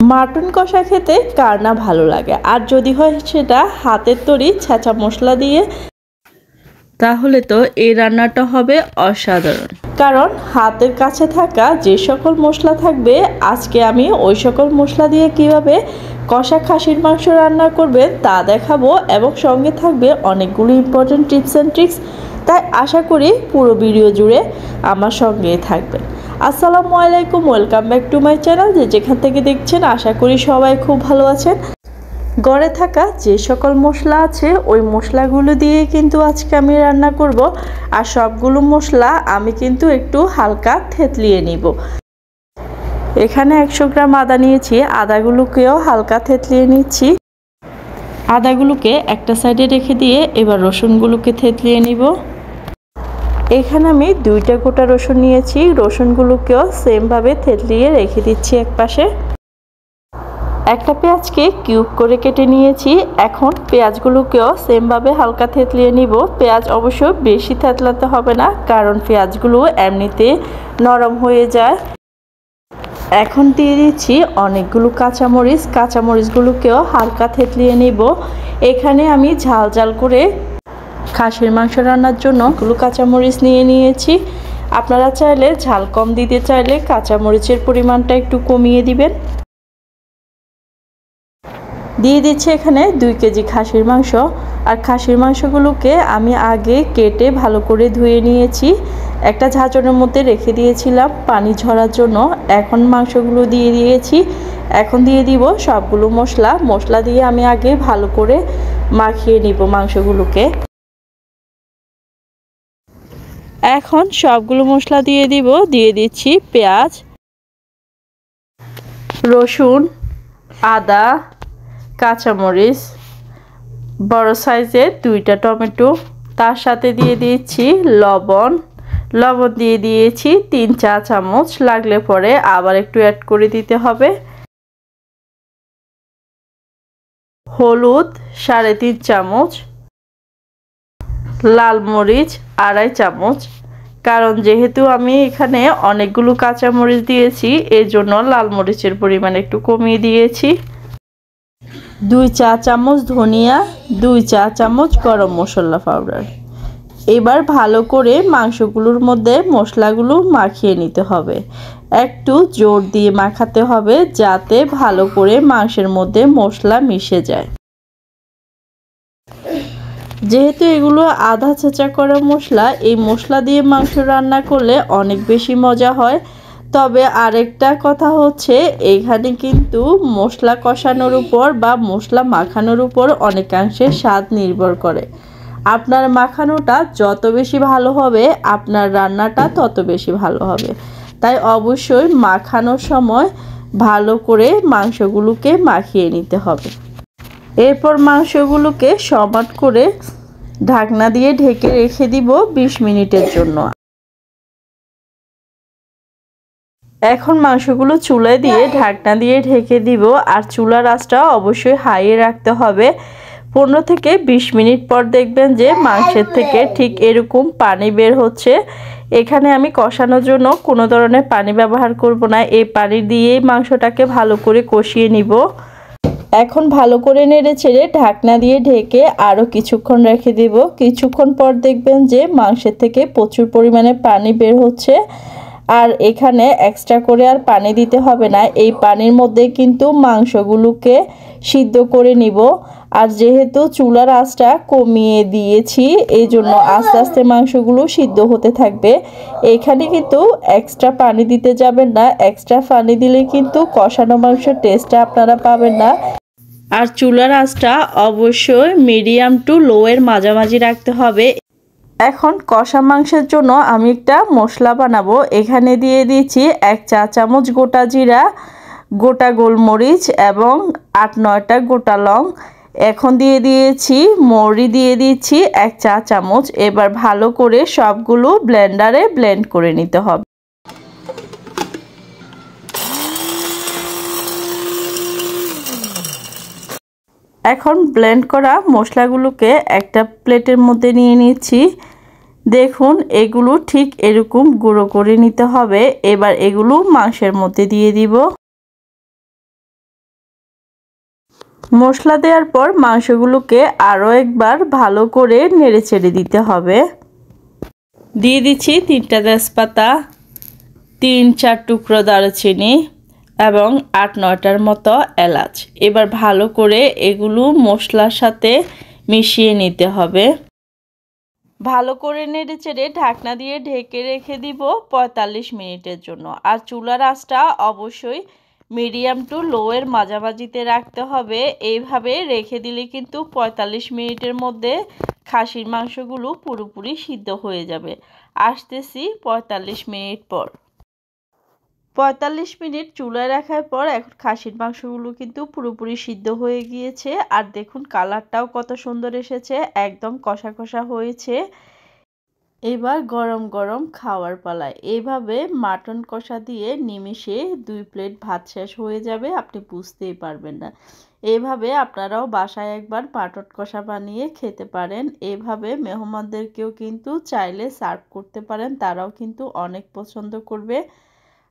Mutton কষা খেতে কার না ভালো লাগে? আর যদি হয় সেটা হাতের তৈরি, ছেঁচা মশলা দিয়ে। তাহলে তো এই রান্নাটা হবে অসাধারণ। কারণ হাতের কাছে থাকা যে সকল মশলা থাকবে, আজকে আমি ওই সকল মশলা দিয়ে কীভাবে কষা খাসির মাংস রান্না করবেন তা দেখাবো এবং সঙ্গে থাকবে অনেকগুলো ইম্পর্টেন্ট টিপস অ্যান্ড ট্রিক্স তাই আশা করি পুরো ভিডিও জুড়ে আমার সঙ্গেই থাকবেন। আসসালামু আলাইকুম, welcome back to my channel যে যেখান থেকে দেখছেন, আশা করি সবাই খুব ভালো আছেন। গড়ে থাকা যে সকল মশলা আছে, ওই মশলাগুলো দিয়ে কিন্তু আজকে আমি রান্না করব। আর সবগুলো মশলা আমি কিন্তু একটু হালকা থেতলিয়ে নিব। এখানে একশো গ্রাম আদা নিয়েছি, আদাগুলোকেও হালকা থেতলিয়ে নিচ্ছি। আদাগুলোকে একটা সাইডে রেখে দিয়ে এবার রসুনগুলোকে থেতলিয়ে নিব। এখানে আমি দুইটা গোটা রসুন নিয়েছি। রসুনগুলোকেও সেমভাবে থেতলিয়ে রেখে দিচ্ছি এক পাশে একটা পেঁয়াজকে কিউব করে কেটে নিয়েছি। এখন পেঁয়াজগুলোকেও সেমভাবে হালকা থেতলিয়ে নিব। পেঁয়াজ অবশ্য বেশি থেতলাতে হবে না, কারণ পেঁয়াজগুলো এমনিতে নরম হয়ে যায়। এখন দিয়ে দিচ্ছি অনেকগুলো কাঁচামরিচ। কাঁচামরিচগুলোকেও হালকা থেতলিয়ে নিব। এখানে আমি ঝাল ঝাল করে খাসির মাংস রান্নার জন্যগুলো কাঁচামরিচ নিয়ে নিয়েছি। আপনারা চাইলে ঝাল কম দিতে চাইলে কাঁচামরিচের পরিমাণটা একটু কমিয়ে দিবেন। দিয়ে দিচ্ছি এখানে দুই কেজি খাসির মাংস। আর খাসির মাংসগুলোকে আমি আগে কেটে ভালো করে ধুয়ে নিয়েছি। একটা ঝাঁচনের মধ্যে রেখে দিয়েছিলাম পানি ঝরার জন্য। এখন মাংসগুলো দিয়ে দিয়েছি। এখন দিয়ে দিব সবগুলো মশলা। মশলা দিয়ে আমি আগে ভালো করে মাখিয়ে নিব মাংসগুলোকে। এখন সবগুলো মশলা দিয়ে দিব, দিয়ে দিচ্ছি পেঁয়াজ, রসুন, আদা, কাঁচামরিচ, বড় সাইজের দুইটা টমেটো, তার সাথে দিয়ে দিয়েছি লবণ। লবণ দিয়ে দিয়েছি তিন চা চামচ, লাগলে পরে আবার একটু অ্যাড করে দিতে হবে। হলুদ সাড়ে তিন চামচ লাল মরিচ, আড়াই চামচ। কারণ যেহেতু আমি এখানে অনেকগুলো কাঁচামরিচ দিয়েছি এর জন্য লাল মরিচের পরিমাণ একটু কমিয়ে দিয়েছি। দুই চা চামচ ধনিয়া, দুই চা চামচ গরম মশলা পাউডার। এবার ভালো করে মাংসগুলোর মধ্যে মশলাগুলো মাখিয়ে নিতে হবে। একটু জোর দিয়ে মাখাতে হবে যাতে ভালো করে মাংসের মধ্যে মশলা মিশে যায়। যেহেতু এগুলো আধা ছেঁচা করা মশলা, এই মশলা দিয়ে মাংস রান্না করলে অনেক বেশি মজা হয়। তবে আরেকটা কথা হচ্ছে, এখানে কিন্তু মশলা কষানোর উপর বা মশলা মাখানোর উপর অনেকাংশে স্বাদ নির্ভর করে। আপনার মাখানোটা যত বেশি ভালো হবে, আপনার রান্নাটা তত বেশি ভালো হবে। তাই অবশ্যই মাখানোর সময় ভালো করে মাংসগুলোকে মাখিয়ে নিতে হবে। এরপর মাংসগুলোকে সমান করে ঢাকনা দিয়ে ঢেকে রেখে দিব ২০ মিনিটের জন্য। এখন মাংসগুলো চুলায় দিয়ে ঢাকনা দিয়ে ঢেকে দিব। আর চুলার আঁচটা অবশ্যই হাইয়ে রাখতে হবে। পনেরো থেকে ২০ মিনিট পর দেখবেন যে মাংসের থেকে ঠিক এরকম পানি বের হচ্ছে। এখানে আমি কষানোর জন্য কোনো ধরনের পানি ব্যবহার করব না। এই পানি দিয়েই মাংসটাকে ভালো করে কষিয়ে নিব। এখন ভালো করে নেড়ে ছেড়ে ঢাকনা দিয়ে ঢেকে আরও কিছুক্ষণ রেখে দেব। কিছুক্ষণ পর দেখবেন যে মাংসের থেকে প্রচুর পরিমাণে পানি বের হচ্ছে। আর এখানে এক্সট্রা করে আর পানি দিতে হবে না। এই পানির মধ্যে কিন্তু মাংসগুলোকে সিদ্ধ করে নিব। আর যেহেতু চুলার আঁচটা কমিয়ে দিয়েছি এই জন্য আস্তে আস্তে মাংসগুলো সিদ্ধ হতে থাকবে। এখানে কিন্তু এক্সট্রা পানি দিতে যাবেন না। এক্সট্রা পানি দিলে কিন্তু কষানো মাংসের টেস্টটা আপনারা পাবেন না। আর চুলার আঁচটা অবশ্যই মিডিয়াম টু লোয়ের মাঝামাঝি রাখতে হবে। এখন কষা মাংসের জন্য আমি একটা মশলা বানাবো। এখানে দিয়ে দিয়েছি এক চা চামচ গোটা জিরা, গোটা গোলমরিচ এবং আট নয়টা গোটা লং। এখন দিয়ে দিয়েছি, মৌরি দিয়ে দিচ্ছি এক চা চামচ। এবার ভালো করে সবগুলো ব্লেন্ডারে ব্লেন্ড করে নিতে হবে। এখন ব্লেন্ড করা মশলাগুলোকে একটা প্লেটের মধ্যে নিয়ে নিচ্ছি। দেখুন, এগুলো ঠিক এরকম গুঁড়ো করে নিতে হবে। এবার এগুলো মাংসের মধ্যে দিয়ে দিব। মশলা দেওয়ার পর মাংসগুলোকে আরও একবার ভালো করে নেড়ে চেড়ে দিতে হবে। দিয়ে দিচ্ছি তিনটা তেজপাতা, তিন চার টুকরো দারুচিনি এবং আট, নয়টার মতো এলাচ। এবার ভালো করে এগুলো মশলার সাথে মিশিয়ে নিতে হবে। ভালো করে নেড়ে চেড়ে ঢাকনা দিয়ে ঢেকে রেখে দিব পঁয়তাল্লিশ মিনিটের জন্য। আর চুলার আঁচটা অবশ্যই মিডিয়াম টু লোয়ের মাঝামাঝিতে রাখতে হবে। এইভাবে রেখে দিলে কিন্তু পঁয়তাল্লিশ মিনিটের মধ্যে খাসির মাংসগুলো পুরোপুরি সিদ্ধ হয়ে যাবে। আসতেছি পঁয়তাল্লিশ মিনিট পর। পঁয়তাল্লিশ মিনিট চুলায় রাখার পর এখন খাসির মাংসগুলো কিন্তু পুরোপুরি সিদ্ধ হয়ে গিয়েছে। আর দেখুন কালারটাও কত সুন্দর এসেছে, একদম কষা কষা হয়েছে। এবার গরম গরম খাওয়ার পালায়। এইভাবে মাটন কষা দিয়ে নিমিশে দুই প্লেট ভাত শেষ হয়ে যাবে, আপনি বুঝতেই পারবেন না। এভাবে আপনারাও বাসায় একবার মাটন কষা বানিয়ে খেতে পারেন। এভাবে মেহমানদেরকেও কিন্তু চাইলে সার্ভ করতে পারেন, তারাও কিন্তু অনেক পছন্দ করবে।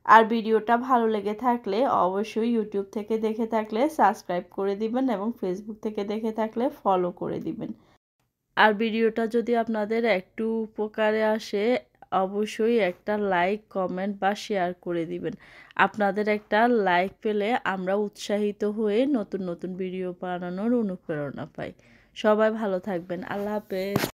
আর ভিডিওটা ভালো লেগে থাকলে অবশ্যই ইউটিউব থেকে দেখে থাকলে সাবস্ক্রাইব করে দিবেন এবং ফেসবুক থেকে দেখে থাকলে ফলো করে দিবেন। আর ভিডিওটা যদি আপনাদের একটু উপকারে আসে, অবশ্যই একটা লাইক কমেন্ট বা শেয়ার করে দিবেন। আপনাদের একটা লাইক পেলে আমরা উৎসাহিত হয়ে নতুন নতুন ভিডিও বানানোর অনুপ্রেরণা পাই। সবাই ভালো থাকবেন। আল্লাহ হাফেজ।